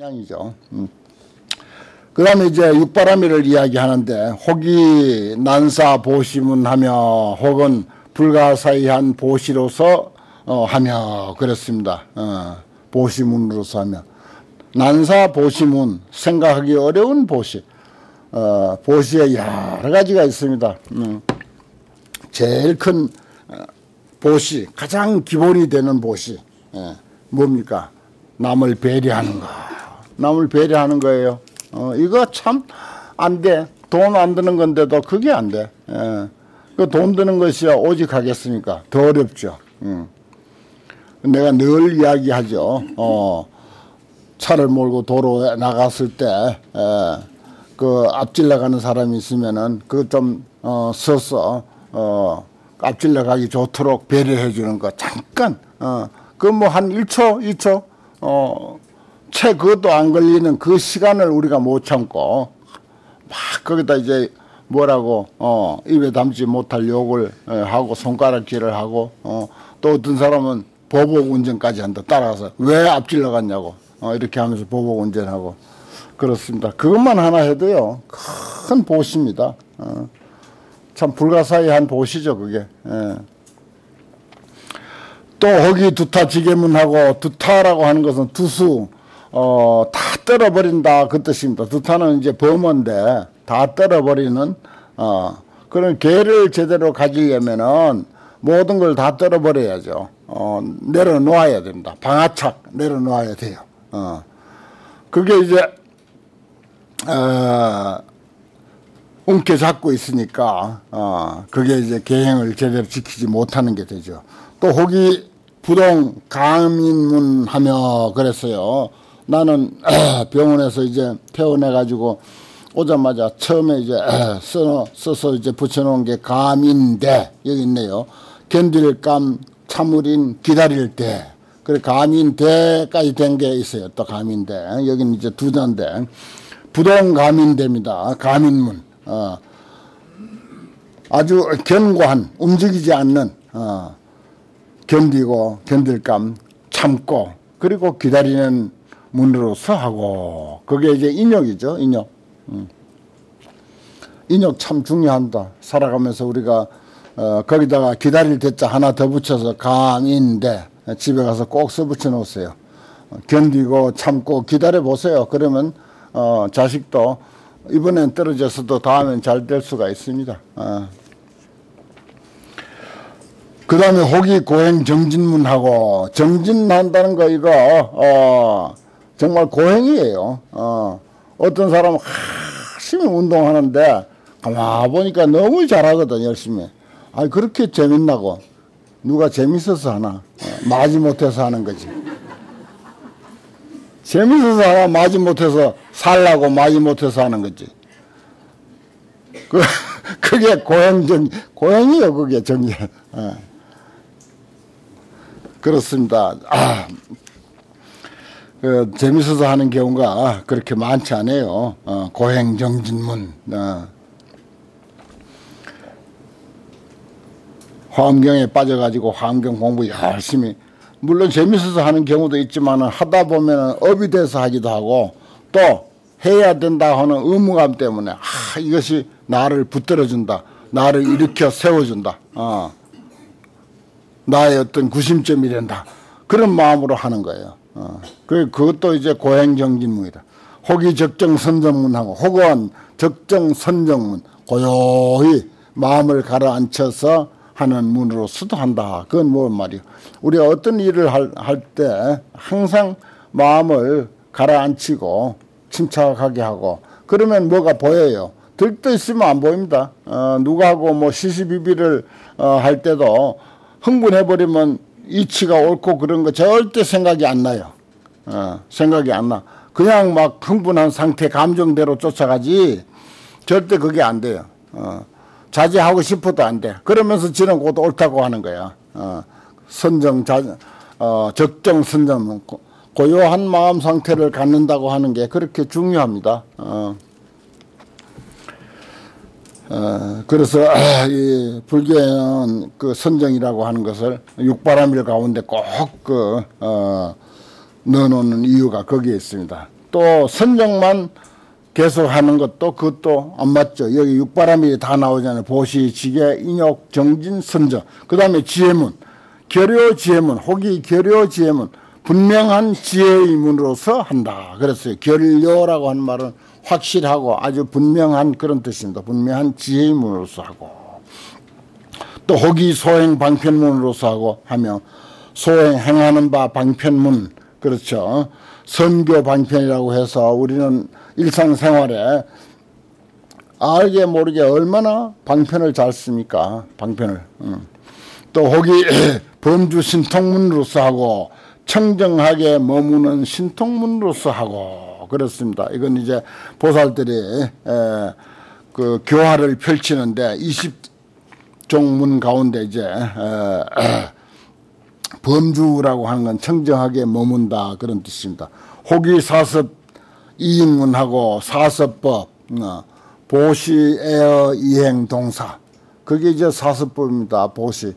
양이죠. 음. 그 다음에 이제 육바라밀을 이야기하는데 혹이 난사 보시문 하며 혹은 불가사의한 보시로서 어, 하며 그랬습니다. 어, 보시문으로서 하며 난사 보시문 생각하기 어려운 보시 어, 보시에 여러 가지가 있습니다. 음. 제일 큰 어, 보시 가장 기본이 되는 보시 예, 뭡니까? 남을 배려하는 거. 남을 배려하는 거예요. 어, 이거 참 안 돼. 돈 안 드는 건데도 그게 안 돼. 예. 그돈 드는 것이야 오직 하겠습니까? 더 어렵죠. 음. 내가 늘 이야기하죠. 어, 차를 몰고 도로에 나갔을 때, 에, 그 앞질 나가는 사람이 있으면은 그좀 어, 서서 어, 앞질 나가기 좋도록 배려해 주는 거 잠깐 어, 그 뭐 한 1초, 2초 어, 채 그것도 안 걸리는 그 시간을 우리가 못 참고 막 거기다 이제 뭐라고 어 입에 담지 못할 욕을 하고 손가락질을 하고 어또 어떤 사람은 보복 운전까지 한다 따라서 왜 앞질러 갔냐고 어 이렇게 하면서 보복 운전하고 그렇습니다. 그것만 하나 해도요 큰 보시입니다. 어. 참 불가사의한 보시죠 그게. 예. 또 허기 두타 지게문하고 두타라고 하는 것은 두수 어, 다 떨어버린다 그 뜻입니다. 두타는 이제 범어인데 다 떨어버리는 어, 그런 개를 제대로 가지려면은 모든 걸 다 떨어버려야죠. 어, 내려놓아야 됩니다. 방아착 내려놓아야 돼요. 어. 그게 이제 어, 움켜 잡고 있으니까 어, 그게 이제 계행을 제대로 지키지 못하는 게 되죠. 또 혹이 부동 강인문 하며 그랬어요. 나는 병원에서 이제 퇴원해 가지고 오자마자 처음에 이제 써, 써서 이제 붙여놓은 게 감인대 여기 있네요. 견딜 감 참으린 기다릴 때 그래 감인대까지 된 게 있어요. 또 감인대 여기는 이제 두 잔데 부동 감인대입니다. 감인문 어. 아주 견고한 움직이지 않는 어. 견디고 견딜 감 참고 그리고 기다리는 문으로서 하고. 그게 이제 인욕이죠 인욕. 음. 인욕 참 중요한다. 살아가면서 우리가 어, 거기다가 기다릴 대자 하나 더 붙여서 감인데 집에 가서 꼭 써붙여 놓으세요. 견디고 참고 기다려 보세요. 그러면 어, 자식도 이번엔 떨어졌어도 다음엔 잘 될 수가 있습니다. 어. 그 다음에 호기 고행 정진문하고 정진한다는 거 이거 어 정말 고행이에요. 어 어떤 사람은 열심히 운동하는데 가만 보니까 너무 잘하거든 열심히. 아 그렇게 재밌나고 누가 재밌어서 하나 어, 마지 못해서 하는 거지. 재밌어서 하나 마지 못해서 살라고 마지 못해서 하는 거지. 그 그게 고행 정 고행이요 그게 정리. 어. 그렇습니다. 아, 그, 재밌어서 하는 경우가 그렇게 많지 않아요. 어, 고행정진문. 어. 환경에 빠져가지고 환경 공부 열심히 물론 재밌어서 하는 경우도 있지만 하다 보면 업이 돼서 하기도 하고 또 해야 된다 하는 의무감 때문에 아 이것이 나를 붙들어준다 나를 일으켜 세워준다 어. 나의 어떤 구심점이 된다. 그런 마음으로 하는 거예요. 어. 그, 그것도 이제 고행정진문이다. 혹이 적정 선정문하고 혹은 적정 선정문 고요히 마음을 가라앉혀서 하는 문으로서도 한다. 그건 뭔 말이요. 우리가 어떤 일을 할 때 항상 마음을 가라앉히고 침착하게 하고 그러면 뭐가 보여요. 들떠 있으면 안 보입니다. 어, 누가하고 뭐 시시비비를 어, 할 때도 흥분해버리면 이치가 옳고 그런 거 절대 생각이 안 나요. 어, 생각이 안 나. 그냥 막 흥분한 상태 감정대로 쫓아가지 절대 그게 안 돼요. 어, 자제하고 싶어도 안 돼. 그러면서 지는 곧 옳다고 하는 거야. 어, 선정, 자, 어, 적정 선정, 고요한 마음 상태를 갖는다고 하는 게 그렇게 중요합니다. 어. 어, 그래서 이 불교에는 그 선정이라고 하는 것을 육바람일 가운데 꼭그 어, 넣어놓는 이유가 거기에 있습니다. 또 선정만 계속 하는 것도 그것도 안 맞죠. 여기 육바람이 다 나오잖아요. 보시, 지계, 인욕, 정진, 선정. 그 다음에 지혜문. 결여 지혜문, 혹이 결여 지혜문. 분명한 지혜의 문으로서 한다. 그랬어요. 결여라고 하는 말은 확실하고 아주 분명한 그런 뜻입니다. 분명한 지혜의 문으로서 하고. 또 혹이 소행 방편문으로서 하고 하며 소행 행하는 바 방편문 그렇죠. 선교 방편이라고 해서 우리는 일상생활에 알게 모르게 얼마나 방편을 잘 씁니까? 방편을. 음. 또 혹이 범주 신통문으로서 하고 청정하게 머무는 신통문으로서 하고 그렇습니다. 이건 이제 보살들이 에, 그 교화를 펼치는데 20종문 가운데 이제 에, 에, 범주라고 하는 건 청정하게 머문다 그런 뜻입니다. 호기 사섭 이인문하고 사섭법 어, 보시 에어 이행 동사 그게 이제 사섭법입니다. 보시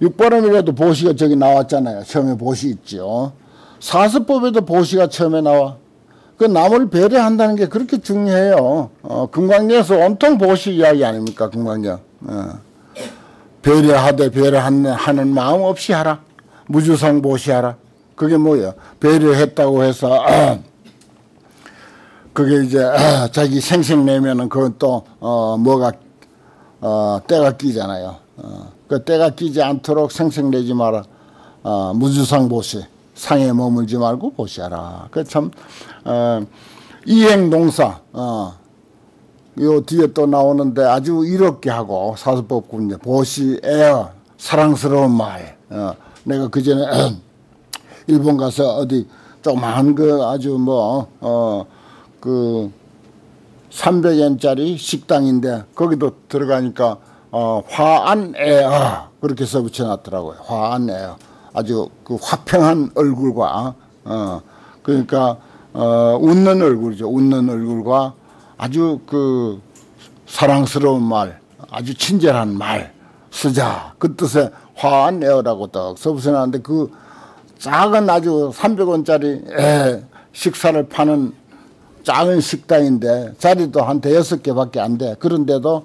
육바람이라도 보시가 저기 나왔잖아요. 처음에 보시 있죠. 사섭법에도 보시가 처음에 나와. 그 남을 배려한다는 게 그렇게 중요해요. 어, 금강경에서 온통 보시 이야기 아닙니까? 금강경. 어. 배려하되 배려하는 마음 없이 하라. 무주상 보시하라. 그게 뭐예요? 배려 했다고 해서 그게 이제 자기 생색 내면은 그건 또 어, 뭐가 어, 때가 끼잖아요. 어, 그 때가 끼지 않도록 생색 내지 마라. 어, 무주상 보시. 상에 머물지 말고 보시하라. 그참 어, 이행동사 어, 요 뒤에 또 나오는데 아주 이롭게 하고 사수법군요. 보시 에어 사랑스러운 말. 어, 내가 그 전에 일본 가서 어디 조그만 그 아주 뭐, 어, 그 300엔짜리 식당인데 거기도 들어가니까 어, 화안에어 그렇게 써 붙여놨더라고요. 화안에어 아주 그 화평한 얼굴과 어, 그러니까 어, 웃는 얼굴이죠. 웃는 얼굴과 아주 그 사랑스러운 말, 아주 친절한 말 쓰자. 그 뜻의 화내어라고 딱 써붙여놨는데 그 작은 아주 300원짜리 식사를 파는 작은 식당인데 자리도 한 대여섯 개밖에 안 돼. 그런데도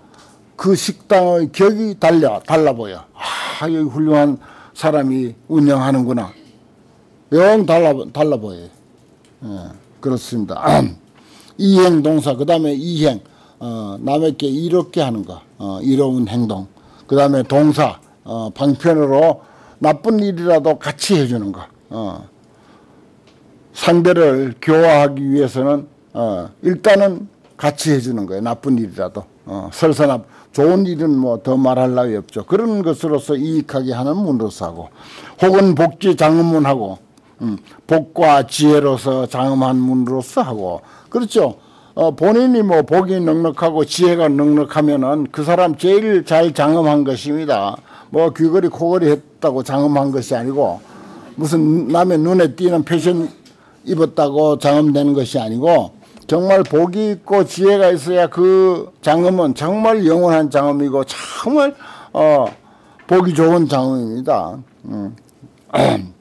그 식당의 격이 달려, 달라 보여. 아, 여기 훌륭한 사람이 운영하는구나. 영 달라, 달라 보여요. 예, 그렇습니다. 이행 동사, 그 다음에 이행, 어, 남에게 이롭게 하는 거, 어, 이로운 행동. 그 다음에 동사, 어, 방편으로 나쁜 일이라도 같이 해주는 거. 어. 상대를 교화하기 위해서는 어, 일단은 같이 해주는 거예요. 나쁜 일이라도. 어, 설사납 좋은 일은 뭐 더 말할 나위 없죠. 그런 것으로서 이익하게 하는 문으로서 하고 혹은 복지 장음문하고 음, 복과 지혜로서 장음한 문으로서 하고 그렇죠. 어, 본인이 뭐 복이 넉넉하고 지혜가 넉넉하면은 그 사람 제일 잘 장음한 것입니다. 뭐 귀걸이 코걸이 했다고 장엄한 것이 아니고 무슨 남의 눈에 띄는 패션 입었다고 장엄되는 것이 아니고 정말 복이 있고 지혜가 있어야 그 장엄은 정말 영원한 장엄이고 정말 어 복이 좋은 장엄입니다. 음.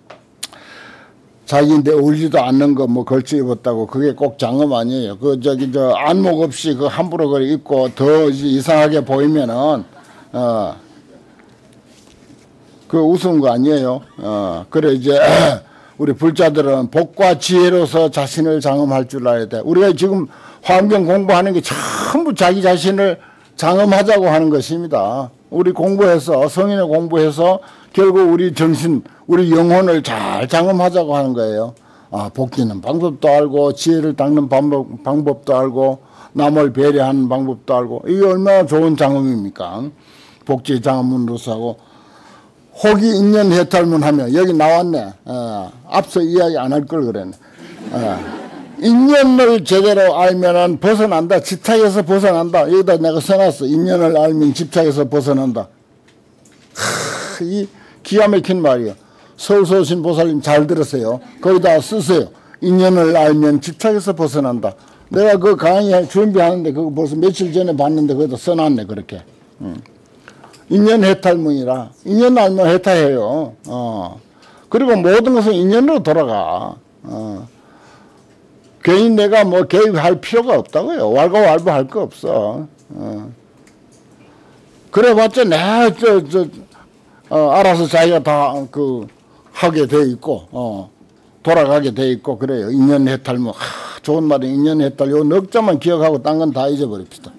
자기인데 울지도 않는 거 뭐 걸쳐 입었다고 그게 꼭 장엄 아니에요. 그 저기 저 안목 없이 그 함부로 그 입고 더 이상하게 보이면은 어 그 우스운 거 아니에요. 어, 그래 이제 우리 불자들은 복과 지혜로서 자신을 장엄할 줄 알아야 돼. 우리가 지금 환경 공부하는 게 전부 자기 자신을 장엄하자고 하는 것입니다. 우리 공부해서 성인의 공부해서 결국 우리 정신, 우리 영혼을 잘 장엄하자고 하는 거예요. 아, 복지는 방법도 알고 지혜를 닦는 방법, 방법도 알고 남을 배려하는 방법도 알고 이게 얼마나 좋은 장엄입니까? 복지 장엄으로서 하고 혹이 인연 해탈문 하면 여기 나왔네. 어, 앞서 이야기 안 할 걸 그랬네. 어, 인연을 제대로 알면은 벗어난다. 집착에서 벗어난다. 여기다 내가 써놨어. 인연을 알면 집착에서 벗어난다. 하, 이 기가 막힌 말이에요. 서울소신 보살님 잘 들으세요. 거기다 쓰세요. 인연을 알면 집착에서 벗어난다. 내가 그 강의 준비하는데 그거 벌써 며칠 전에 봤는데 거기다 써놨네 그렇게. 음. 인연 해탈문이라 인연 알면 해탈해요. 어. 그리고 모든 것은 인연으로 돌아가. 어. 괜히 내가 뭐 개입할 필요가 없다고요. 왈가왈부할 거 없어. 어. 그래봤자 내가 저, 저, 어, 알아서 자기가 다 그 하게 돼 있고 어, 돌아가게 돼 있고 그래요. 인연 해탈 뭐 하, 좋은 말이 인연 해탈 요 넉자만 기억하고 딴 건 다 잊어버립시다.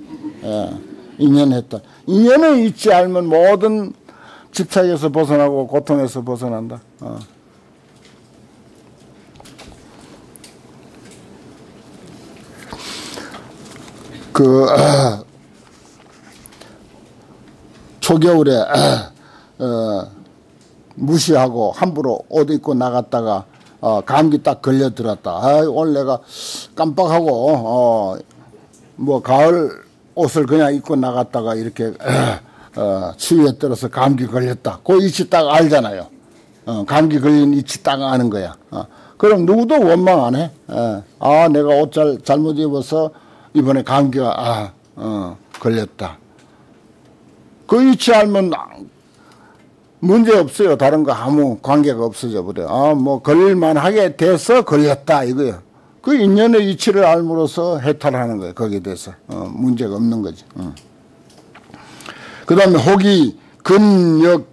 예. 인연 해탈. 인연을 잊지 않으면 모든 집착에서 벗어나고 고통에서 벗어난다. 어. 그 어, 초겨울에 어, 무시하고 함부로 옷 입고 나갔다가 어, 감기 딱 걸려 들었다. 아, 오늘 내가 깜빡하고 어, 뭐 가을 옷을 그냥 입고 나갔다가 이렇게 어, 추위에 떨어서 감기 걸렸다. 그 이치 딱 알잖아요. 어, 감기 걸린 이치 딱 아는 거야. 어. 그럼 누구도 원망 안 해. 어. 아, 내가 옷 잘, 잘못 입어서 이번에 감기가, 아, 어, 걸렸다. 그 이치 알면 문제 없어요. 다른 거 아무 관계가 없어져 버려. 아, 뭐, 걸릴만 하게 돼서 걸렸다. 이거요. 그 인연의 이치를 알므로써 해탈하는 거예요. 거기에 대해서. 어, 문제가 없는 거지. 어. 그 다음에 혹이 근역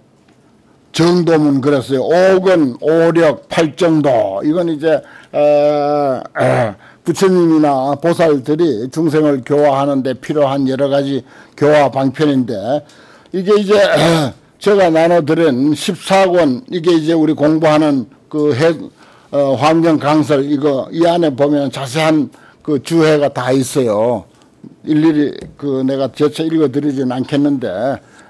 정도문 그랬어요. 오근, 오력, 팔정도. 이건 이제, 어, 어, 부처님이나 보살들이 중생을 교화하는데 필요한 여러 가지 교화 방편인데, 이게 이제, 제가 나눠드린 14권, 이게 이제 우리 공부하는 그 해, 어, 환경 강설, 이거, 이 안에 보면 자세한 그 주해가 다 있어요. 일일이 그 내가 제차 읽어드리진 않겠는데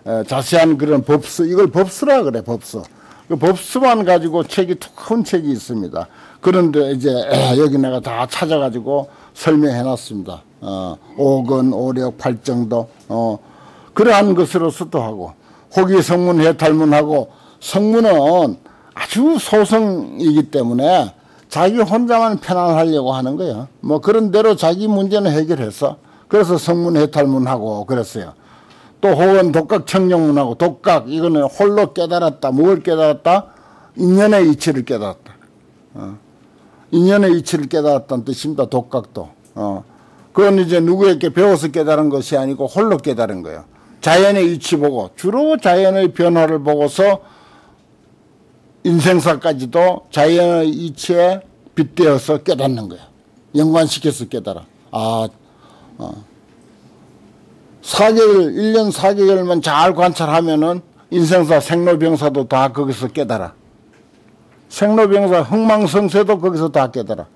에, 자세한 그런 법수 이걸 법수라 그래 법수 그 법수만 가지고 책이 큰 책이 있습니다. 그런데 이제 에, 여기 내가 다 찾아가지고 설명해 놨습니다. 어, 오건 오력 팔정도 어, 그러한 것으로서도 하고 호기 성문 해탈문하고 성문은 아주 소성이기 때문에 자기 혼자만 편안하려고 하는 거야 뭐 그런 대로 자기 문제는 해결해서 그래서 성문 해탈문하고 그랬어요. 또 혹은 독각 청정문하고 독각 이거는 홀로 깨달았다. 뭘 깨달았다? 인연의 이치를 깨달았다. 어. 인연의 이치를 깨달았다는 뜻입니다. 독각도. 어. 그건 이제 누구에게 배워서 깨달은 것이 아니고 홀로 깨달은 거예요. 자연의 이치 보고 주로 자연의 변화를 보고서 인생사까지도 자연의 이치에 빗대어서 깨닫는 거예요. 연관시켜서 깨달아. 아, 어. 4개월, 1년 4개월만 잘 관찰하면은 인생사, 생로병사도 다 거기서 깨달아. 생로병사, 흥망성쇠도 거기서 다 깨달아.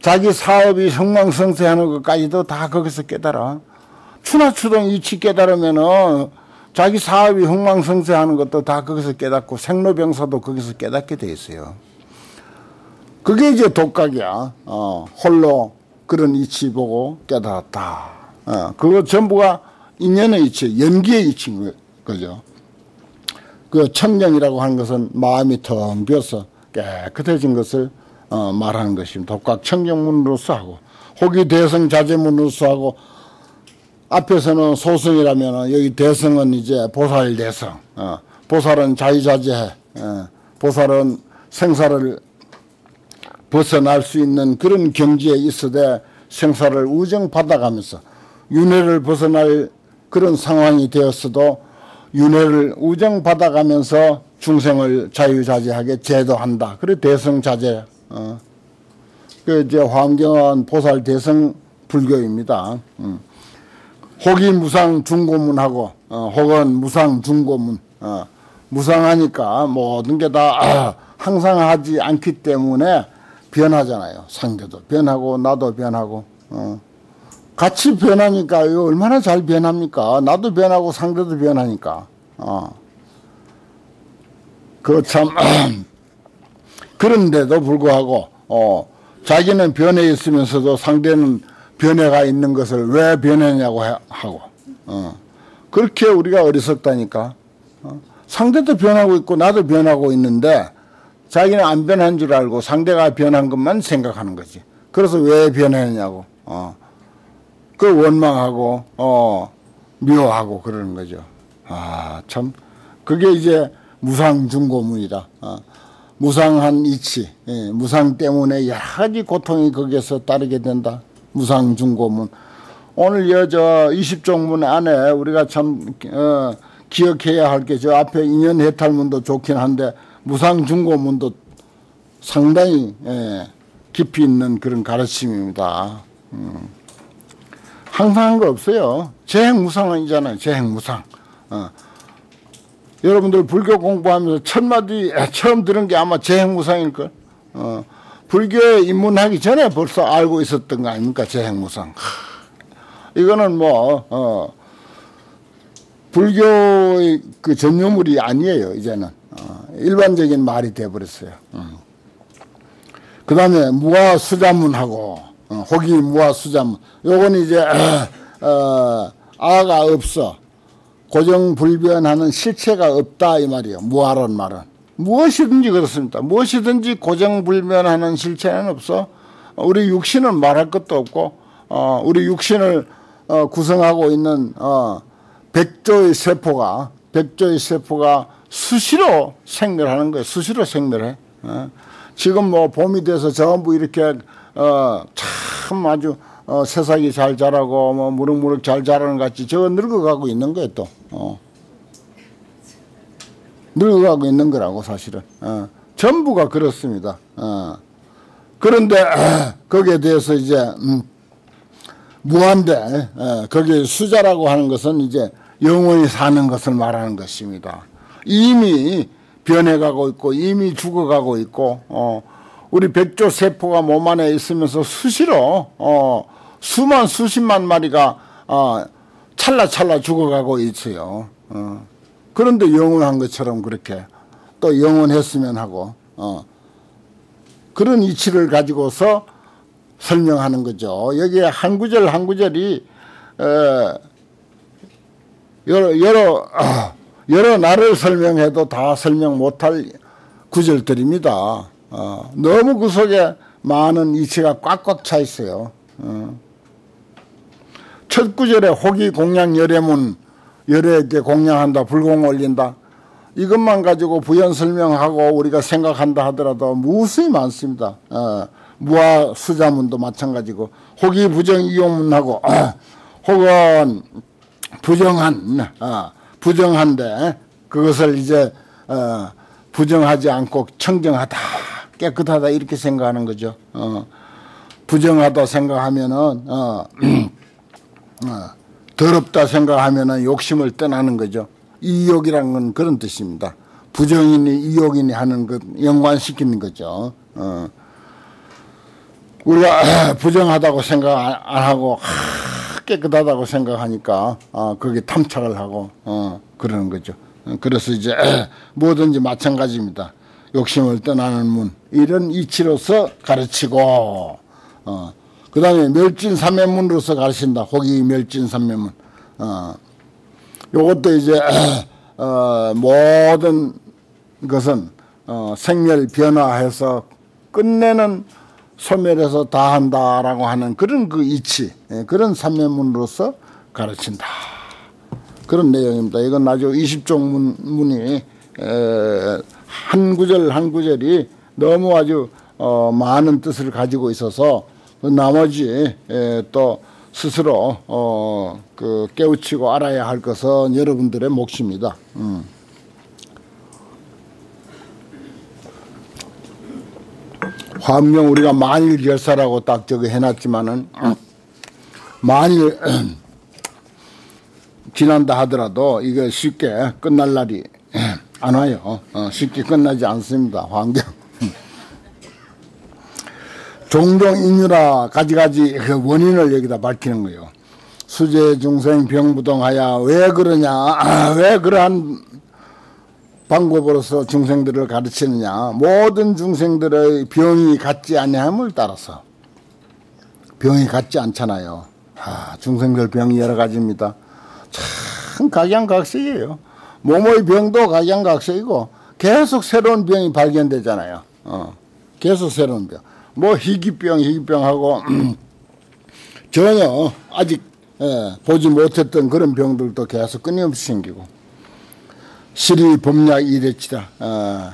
자기 사업이 흥망성쇠하는 것까지도 다 거기서 깨달아. 추나추동 이치 깨달으면은 자기 사업이 흥망성쇠하는 것도 다 거기서 깨닫고 생로병사도 거기서 깨닫게 돼 있어요. 그게 이제 독각이야. 어, 홀로 그런 이치 보고 깨달았다. 어, 그거 전부가 인연의 이치, 연기의 이치인 거죠. 그 청량이라고 하는 것은 마음이 텅 비어서 깨끗해진 것을 어, 말하는 것입니다. 독각 청정문으로서 하고 혹이 대성 자제문으로서 하고 앞에서는 소승이라면 여기 대성은 이제 보살 대성 어, 보살은 자유자재해 어, 보살은 생사를 벗어날 수 있는 그런 경지에 있어되 생사를 우정받아가면서 윤회를 벗어날 그런 상황이 되었어도 윤회를 우정받아가면서 중생을 자유자재하게 제도한다. 그래 대성자재. 어. 그 이제 환경은 보살 대성 불교입니다. 음. 혹이 무상 중고문하고 어, 혹은 무상 중고문. 어. 무상하니까 모든 게다 아, 항상 하지 않기 때문에 변하잖아요. 상대도 변하고 나도 변하고. 어. 같이 변하니까 얼마나 잘 변합니까? 나도 변하고 상대도 변하니까. 어. 그참 그런데도 불구하고 어, 자기는 변해 있으면서도 상대는 변해가 있는 것을 왜 변했냐고 하고 어. 그렇게 우리가 어리석다니까. 어. 상대도 변하고 있고 나도 변하고 있는데 자기는 안 변한 줄 알고 상대가 변한 것만 생각하는 거지. 그래서 왜 변했냐고. 어. 그 원망하고, 어, 미워하고 그러는 거죠. 아, 참. 그게 이제 무상중고문이다. 어. 무상한 이치, 예, 무상 때문에 여러 가지 고통이 거기에서 따르게 된다. 무상 중고문. 오늘 여저 20종문 안에 우리가 참 어, 기억해야 할 게 저 앞에 인연 해탈문도 좋긴 한데 무상 중고문도 상당히 예, 깊이 있는 그런 가르침입니다. 음. 항상 한 거 없어요. 재행무상이잖아요. 재행무상. 어. 여러분들 불교 공부하면서 첫 마디 처음 들은 게 아마 재행무상일걸. 어. 불교에 입문하기 전에 벌써 알고 있었던 거 아닙니까? 재행무상. 이거는 뭐 어. 불교의 그 전유물이 아니에요. 이제는 어. 일반적인 말이 돼버렸어요. 음. 그 다음에 무화수자문하고 어, 호기 무화수자문 요건 이제 어, 어, 아가 없어 고정불변하는 실체가 없다 이 말이에요 무화론 말은 무엇이든지 그렇습니다 무엇이든지 고정불변하는 실체는 없어 우리 육신은 말할 것도 없고 어, 우리 육신을 어, 구성하고 있는 어, 백조의 세포가 백조의 세포가 수시로 생멸하는 거예요 수시로 생멸해 어. 지금 뭐 봄이 돼서 전부 이렇게 어, 참 아주 어, 새싹이 잘 자라고 뭐 무럭무럭 잘 자라는 것 같이 저거 늙어가고 있는 거예요 또. 어. 늙어가고 있는 거라고 사실은. 어. 전부가 그렇습니다. 어. 그런데 어, 거기에 대해서 이제 음, 무한대 어, 거기에 수자라고 하는 것은 이제 영원히 사는 것을 말하는 것입니다. 이미 변해가고 있고 이미 죽어가고 있고 어, 우리 백조 세포가 몸 안에 있으면서 수시로 어, 수만 수십만 마리가 어, 찰나찰나 죽어가고 있어요. 어. 그런데 영원한 것처럼 그렇게 또 영원했으면 하고 어. 그런 이치를 가지고서 설명하는 거죠. 여기에 한 구절 한 구절이 어, 여러 여러 어, 여러 날을 설명해도 다 설명 못할 구절들입니다. 어, 너무 그 속에 많은 이치가 꽉꽉 차 있어요. 어. 첫 구절에 호기 공양 열애문 열애에게 공양한다 불공 올린다 이것만 가지고 부연 설명하고 우리가 생각한다 하더라도 무수히 많습니다. 어, 무화 수자문도 마찬가지고 호기 부정 이용문하고 어, 혹은 부정한 어, 부정한데 그것을 이제 어, 부정하지 않고 청정하다 깨끗하다 이렇게 생각하는 거죠. 어, 부정하다 생각하면은 어, 어, 더럽다 생각하면은 욕심을 떠나는 거죠. 이욕이란 건 그런 뜻입니다. 부정이니 이욕이니 하는 것 연관시키는 거죠. 어. 우리가 부정하다고 생각 안 하고 깨끗하다고 생각하니까 어, 거기에 탐착을 하고 어, 그러는 거죠. 어, 그래서 이제 뭐든지 마찬가지입니다. 욕심을 떠나는 문 이런 이치로서 가르치고 어, 그 다음에 멸진 삼매문으로서 가르친다. 호기 멸진 삼매문 어, 요것도 이제 어, 모든 것은 어, 생멸 변화해서 끝내는 소멸해서 다 한다라고 하는 그런 그 이치, 예, 그런 삼매문으로서 가르친다. 그런 내용입니다. 이건 아주 20종 문, 이한 구절 한 구절이 너무 아주 어, 많은 뜻을 가지고 있어서 그 나머지 에, 또 스스로 어, 그 깨우치고 알아야 할 것은 여러분들의 몫입니다. 음. 화명 우리가 만일 결사라고 딱 저기 해놨지만은 만일 지난다 하더라도 이게 쉽게 끝날 날이 안 와요. 어, 쉽게 끝나지 않습니다. 환경. 종종 인유라 가지가지 그 원인을 여기다 밝히는 거예요. 수제 중생 병부동하야 왜 그러냐? 아, 왜 그러한 방법으로서 중생들을 가르치느냐? 모든 중생들의 병이 같지 않냐함을 따라서. 병이 같지 않잖아요. 아, 중생들 병이 여러 가지입니다. 참 각양각색이에요. 몸의 병도 각양각색이고 계속 새로운 병이 발견되잖아요. 어, 계속 새로운 병 뭐 희귀병 희귀병하고 전혀 아직 예, 보지 못했던 그런 병들도 계속 끊임없이 생기고 시리 범약 이래치다. 어,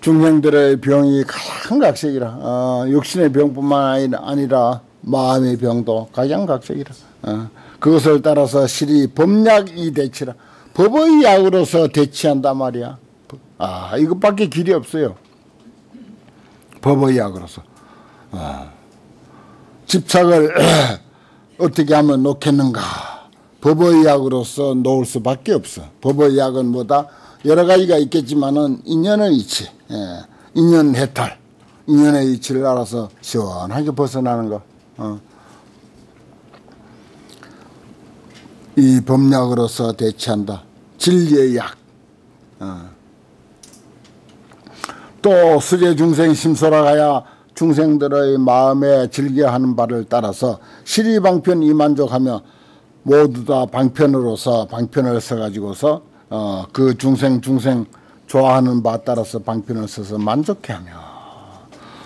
중생들의 병이 가장 각색이라. 어, 육신의 병뿐만 아니라 마음의 병도 가장 각색이라. 어, 그것을 따라서 실이 법약이 대치라. 법의 약으로서 대치한단 말이야. 아, 이것밖에 길이 없어요. 법의 약으로서. 아, 집착을 어떻게 하면 놓겠는가? 법의 약으로서 놓을 수밖에 없어. 법의 약은 뭐다? 여러 가지가 있겠지만은 인연의 이치, 예, 인연 해탈, 인연의 이치를 알아서 시원하게 벗어나는 거. 어. 이 법약으로서 대체한다. 진리의 약. 어. 또 수제 중생 심소라 가야 중생들의 마음에 즐겨하는 바를 따라서 시리방편 이만족하며 모두 다 방편으로서 방편을 써가지고서 어, 그 중생 중생 좋아하는 바 따라서 방편을 써서 만족해하며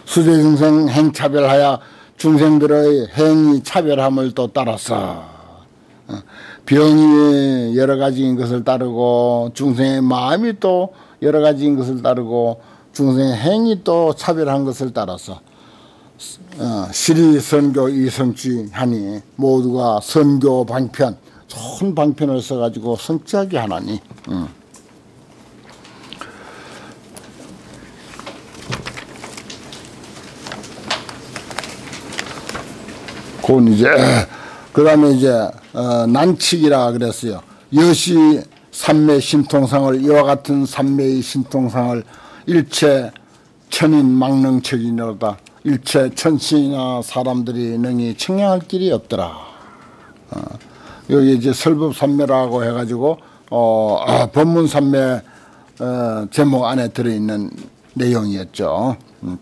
수제 중생 행차별하여 중생들의 행위 차별함을 또 따라서 어, 병이 여러 가지인 것을 따르고 중생의 마음이 또 여러 가지인 것을 따르고 중생의 행위 또 차별한 것을 따라서 어, 시리 선교 이성취 하니 모두가 선교 방편 좋은 방편을 써가지고 성취하게 하나니 음. 그건 이제 그 다음에 이제 어, 난칙이라 그랬어요. 여시 삼매 신통상을 이와 같은 삼매의 신통상을 일체 천인 망능척이로다. 일체 천신이나 사람들이 능히 청량할 길이 없더라. 어, 여기 이제 설법삼매라고 해가지고 어, 아, 법문삼매 어, 제목 안에 들어있는 내용이었죠. 음.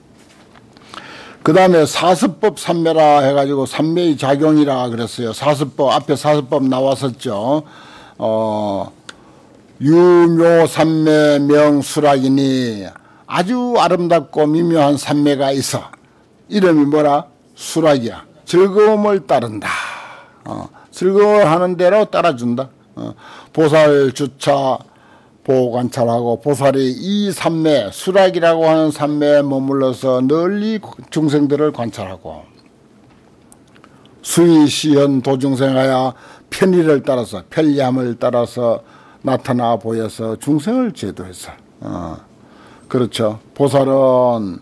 그 다음에 사습법 삼매라 해가지고 삼매의 작용이라 그랬어요. 사습법 앞에 사습법 나왔었죠. 어, 유묘 삼매 명수락이니 아주 아름답고 미묘한 삼매가 있어. 이름이 뭐라? 수락이야. 즐거움을 따른다. 어, 즐거워하는 대로 따라준다. 어, 보살 주차 보호 관찰하고 보살이 이 삼매 수락이라고 하는 삼매에 머물러서 널리 중생들을 관찰하고 수의 시현 도중생하여 편의를 따라서 편리함을 따라서 나타나 보여서 중생을 제도해서 어, 그렇죠 보살은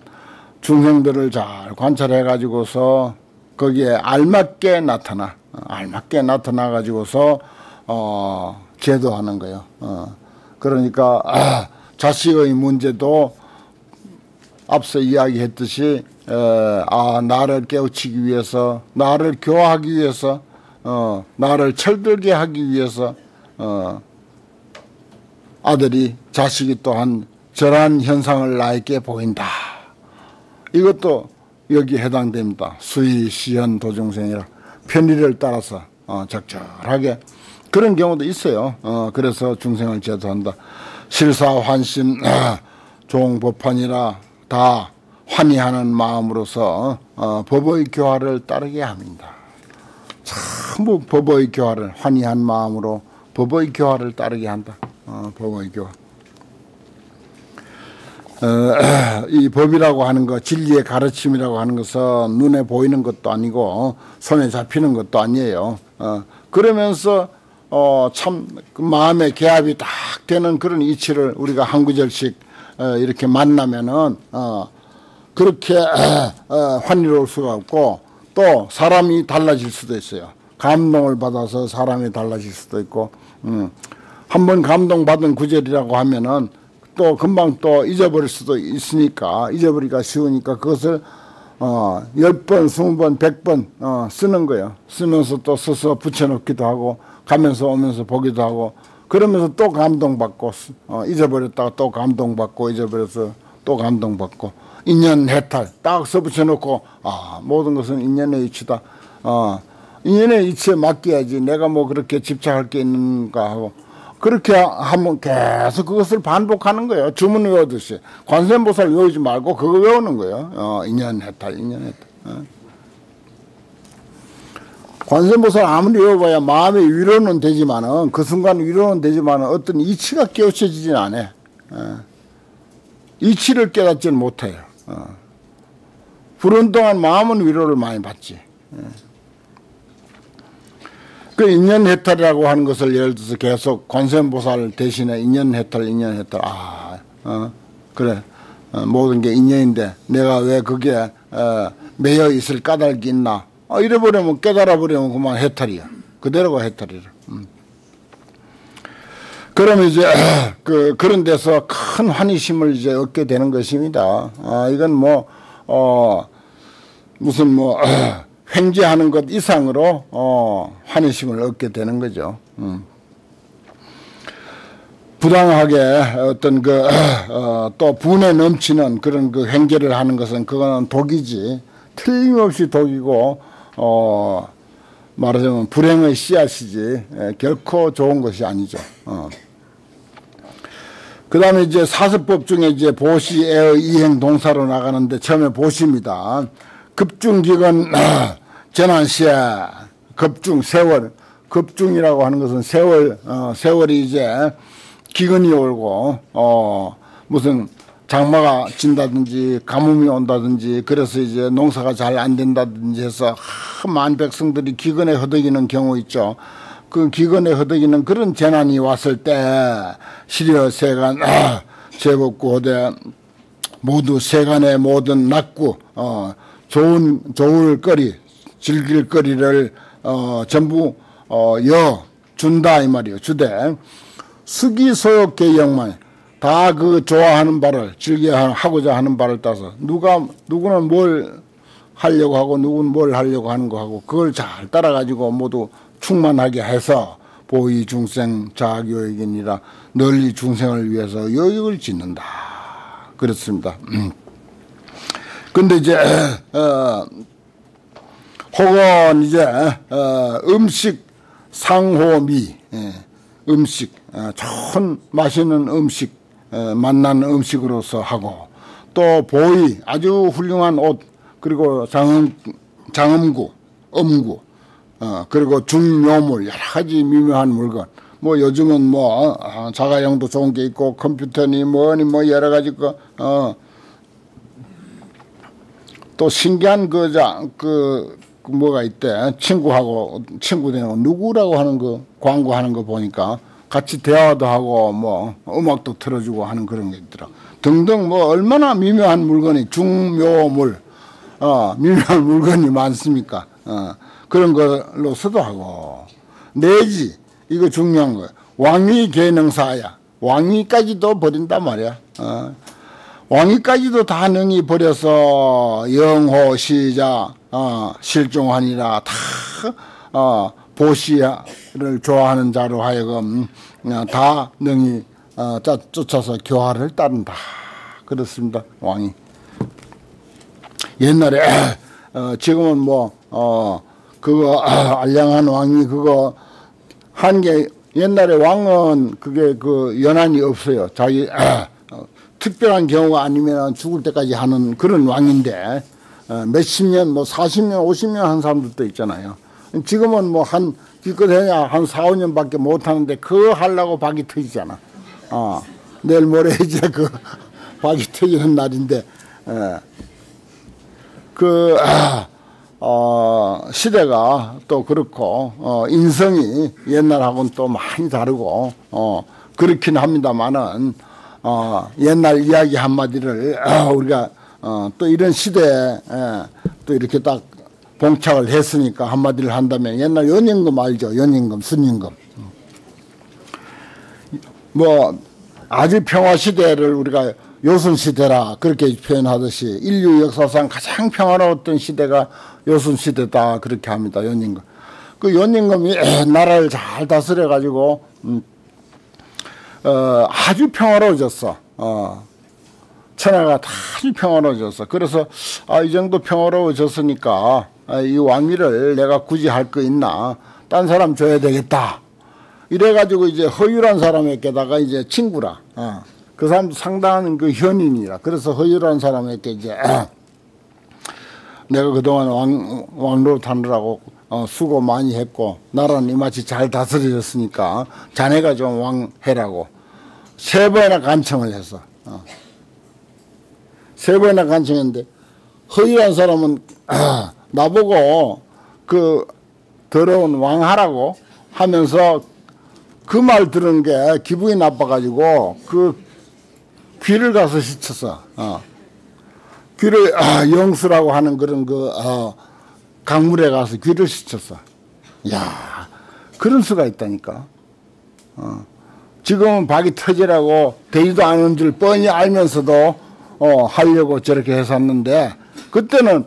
중생들을 잘 관찰해 가지고서 거기에 알맞게 나타나 어, 알맞게 나타나 가지고서 어, 제도하는 거예요. 어. 그러니까 아, 자식의 문제도 앞서 이야기했듯이 에, 아 나를 깨우치기 위해서 나를 교화하기 위해서 어, 나를 철들게 하기 위해서 어, 아들이 자식이 또한 저러한 현상을 나에게 보인다. 이것도 여기 해당됩니다. 수의 시현 도중생이라 편의를 따라서 어, 적절하게 그런 경우도 있어요. 어, 그래서 중생을 제도한다. 실사 환심 아, 종법판이라 다 환희하는 마음으로서 어, 법의 교화를 따르게 합니다. 전부 법의 교화를 환희한 마음으로 법의 교화를 따르게 한다. 어, 교화. 어, 이 법이라고 하는 것, 진리의 가르침이라고 하는 것은 눈에 보이는 것도 아니고 손에 잡히는 것도 아니에요. 어, 그러면서 어, 참 그 마음의 개합이 딱 되는 그런 이치를 우리가 한 구절씩 어, 이렇게 만나면은 어, 그렇게 어, 환희로울 수가 없고 또 사람이 달라질 수도 있어요. 감동을 받아서 사람이 달라질 수도 있고 음, 한번 감동받은 구절이라고 하면은 또 금방 또 잊어버릴 수도 있으니까 잊어버리기가 쉬우니까 그것을 어, 10번, 20번, 100번 어, 쓰는 거예요. 쓰면서 또 써서 붙여놓기도 하고 가면서 오면서 보기도 하고 그러면서 또 감동받고 어, 잊어버렸다가 또 감동받고 잊어버려서 또 감동받고 인연 해탈 딱 써붙여놓고 아 모든 것은 인연의 이치다. 어, 인연의 이치에 맡겨야지 내가 뭐 그렇게 집착할 게 있는가 하고 그렇게 하면 계속 그것을 반복하는 거예요. 주문 외우듯이. 관세음보살 외우지 말고 그거 외우는 거예요. 어, 인연해탈, 인연해탈. 어. 관세음보살 아무리 외워봐야 마음의 위로는 되지만은 그 순간 위로는 되지만은 어떤 이치가 깨우쳐지진 않아. 어. 이치를 깨닫지는 못해요. 어. 부른 동안 마음은 위로를 많이 받지. 예. 그 인연 해탈이라고 하는 것을 예를 들어서 계속 관세음보살 대신에 인연 해탈, 인연 해탈. 아, 어, 그래. 어, 모든 게 인연인데 내가 왜 그게 어, 매여 있을 까닭이 있나? 어, 이래버리면 깨달아 버리면 그만 해탈이야. 그대로가 해탈이라. 음. 그러면 이제 그 그런 데서 큰 환희심을 이제 얻게 되는 것입니다. 아, 이건 뭐 어, 무슨 뭐 횡재하는 것 이상으로 어, 환희심을 얻게 되는 거죠. 음. 부당하게 어떤 그, 어, 또 분에 넘치는 그런 그 행제를 하는 것은 그거는 독이지. 틀림없이 독이고, 어, 말하자면 불행의 씨앗이지. 예, 결코 좋은 것이 아니죠. 어. 그 다음에 이제 사습법 중에 이제 보시의 이행 동사로 나가는데 처음에 보시입니다. 급중기근 전환시에 급중 세월 급중이라고 하는 것은 세월 어, 세월이 이제 기근이 오고 어 무슨 장마가 진다든지 가뭄이 온다든지 그래서 이제 농사가 잘 안 된다든지 해서 만 백성들이 기근에 허덕이는 경우 있죠. 그 기근에 허덕이는 그런 재난이 왔을 때 시려 세간 아, 제복구 호대 모두 세간의 모든 낙구 어 좋은 좋을 거리 즐길 거리를 어 전부 어 여 준다 이 말이요 주되 수기소욕 개영만 다 그 좋아하는 바를 즐겨 하고자 하는 바를 따서 누가 누구는 뭘 하려고 하고 누구는 뭘 하려고 하는 거 하고 그걸 잘 따라 가지고 모두 충만하게 해서 보이 중생 자교육이니라 널리 중생을 위해서 여익을 짓는다 그렇습니다. 음. 근데 이제 어, 혹은 이제 어, 음식 상호미 예, 음식 어, 좋은 맛있는 음식 어, 맛난 음식으로서 하고 또 보이 아주 훌륭한 옷 그리고 장음 장음구 음구 어, 그리고 중요물 여러 가지 미묘한 물건. 뭐 요즘은 뭐 어, 자가용도 좋은 게 있고 컴퓨터니 뭐니 뭐 여러 가지 거 어, 또 신기한 그자 그, 그 뭐가 있대 친구하고 친구 되는 누구라고 하는 거 광고하는 거 보니까 같이 대화도 하고 뭐 음악도 틀어주고 하는 그런 게 있더라. 등등 뭐 얼마나 미묘한 물건이 중묘물 어 미묘한 물건이 많습니까? 어 그런 걸로서도 하고 내지 이거 중요한 거 왕위 계능사야 왕위까지도 버린단 말이야. 어. 왕위까지도 다 능히 버려서 영호 시자 어, 실종하니라 다 어, 보시를 좋아하는 자로 하여금 어, 다 능히 어, 쫓아서 교화를 따른다. 그렇습니다. 왕이. 옛날에 어, 지금은 뭐 어, 그거 알량한 왕이 그거 한 게 옛날에 왕은 그게 그 연한이 없어요. 자기 어, 특별한 경우가 아니면 죽을 때까지 하는 그런 왕인데 어, 몇십 년, 뭐 40년, 50년 한 사람들도 있잖아요. 지금은 뭐 한 기껏 해야 한 4, 5년밖에 못 하는데 그거 하려고 박이 터지잖아. 어, 내일 모레 이제 그 박이 터지는 날인데, 어, 그, 아, 어, 시대가 또 그렇고, 어, 인성이 옛날하고는 또 많이 다르고, 어, 그렇긴 합니다만은, 어, 옛날 이야기 한마디를 어, 우리가 어, 또 이런 시대에 예, 또 이렇게 딱 봉착을 했으니까 한마디를 한다면 옛날 연임금 알죠? 연임금, 순임금. 뭐 아주 평화 시대를 우리가 요순 시대라 그렇게 표현하듯이 인류 역사상 가장 평화로웠던 시대가 요순 시대다 그렇게 합니다. 연임금. 그 연임금이 나라를 잘 다스려 가지고 음, 어, 아주 평화로워졌어. 어. 천하가 아주 평화로워졌어. 그래서 아, 이 정도 평화로워졌으니까 아, 이 왕위를 내가 굳이 할 거 있나? 딴 사람 줘야 되겠다. 이래가지고 이제 허율한 사람에게다가 이제 친구라. 어. 그 사람도 상당한 그 현인이라. 그래서 허율한 사람에게 이제 내가 그동안 왕, 왕노릇 하느라고 어, 수고 많이 했고 나라는 이마치 잘 다스려졌으니까 자네가 좀 왕해라고 세 번이나 간청을 했어. 어. 세 번이나 간청했는데 허위한 사람은 아, 나보고 그 더러운 왕하라고 하면서 그 말 들은 게 기분이 나빠가지고 그 귀를 가서 씻었어. 어. 귀를 아, 영수라고 하는 그런 그 어, 강물에 가서 귀를 씻었어. 야 그런 수가 있다니까. 어. 지금은 박이 터지라고 되지도 않은 줄 뻔히 알면서도 어, 하려고 저렇게 했었는데 그때는